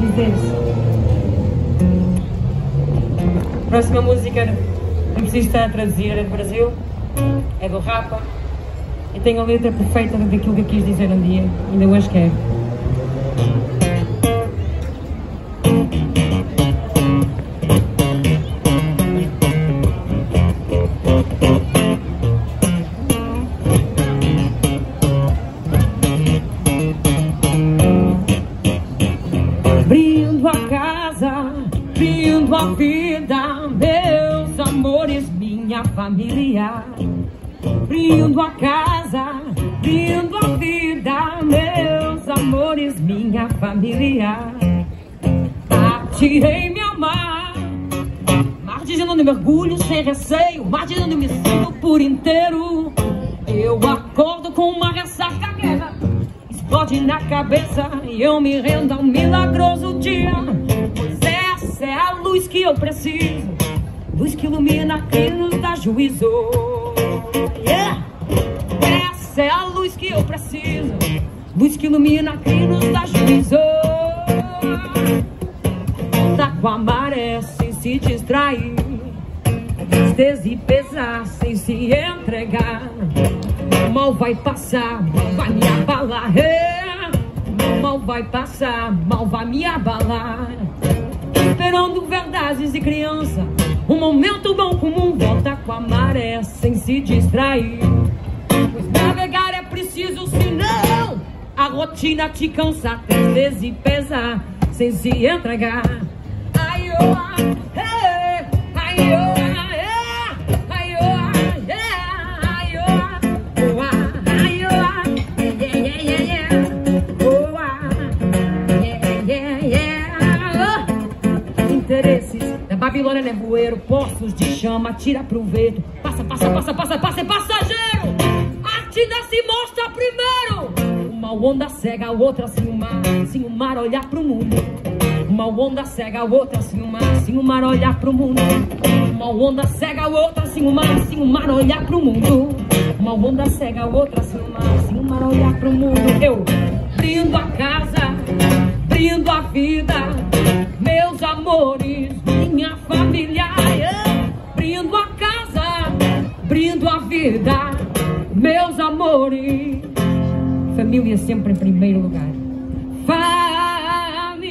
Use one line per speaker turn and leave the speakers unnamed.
Diz this. Próxima música, não preciso estar a traduzir, é do Brasil, é do Rapa, e tem a letra perfeita daquilo que eu quis dizer um dia, ainda hoje quero. Brindo a vida, meus amores, minha família. Brindo a casa, brindo a vida, meus amores, minha família. Atirei minha mar, mar dizendo mergulho sem receio, mar dizendo me sinto por inteiro. Eu acordo com uma ressaca guerra explode na cabeça e eu me rendo ao milagroso dia. Luz que eu preciso, luz que ilumina quem nos dá juízo. Yeah! Essa é a luz que eu preciso, luz que ilumina quem nos dá juízo. Tá com a maré sem se distrair, tristeza e pesar sem se entregar mal vai passar, mal vai me abalar. Mal vai passar, mal vai me abalar. Esperando verdades e criança, um momento bom comum volta com a maré sem se distrair. Pois navegar é preciso, senão a rotina te cansa, tristeza e pesar sem se entregar. Babilônia nevoeiro, poços de chama, tira proveito. Passa, passa, passa, passa, passa, é passageiro. Arte ainda se mostra primeiro. Uma onda cega, a outra assim o mar, assim o mar olhar pro mundo. Uma onda cega, a outra assim o mar, assim o mar olhar pro mundo. Uma onda cega, a outra assim o mar, assim o mar olhar pro mundo. Uma onda cega, a outra assim o mar, assim o mar olhar pro mundo. Eu brindo a casa, meus amores. Família sempre em primeiro lugar. Família.